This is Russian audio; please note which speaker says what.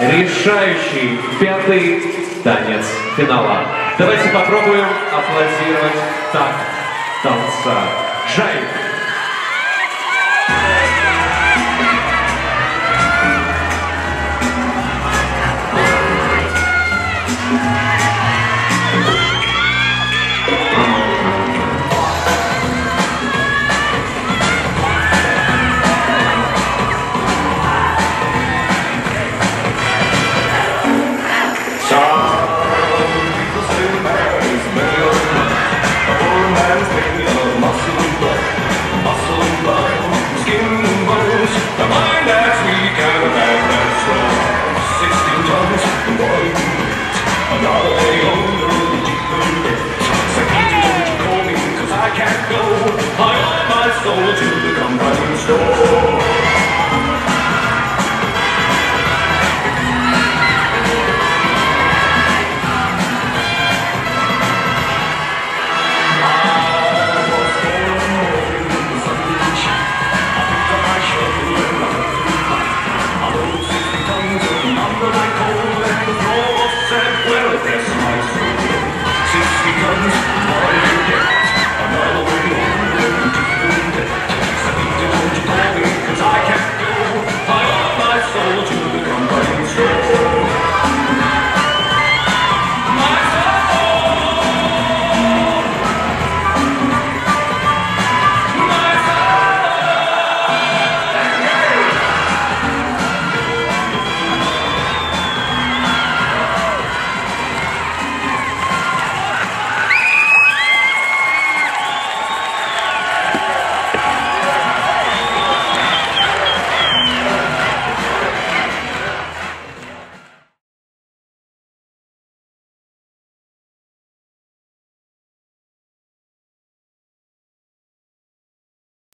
Speaker 1: решающий пятый танец финала. Давайте попробуем аплодировать так танца. Жай. Absolutely.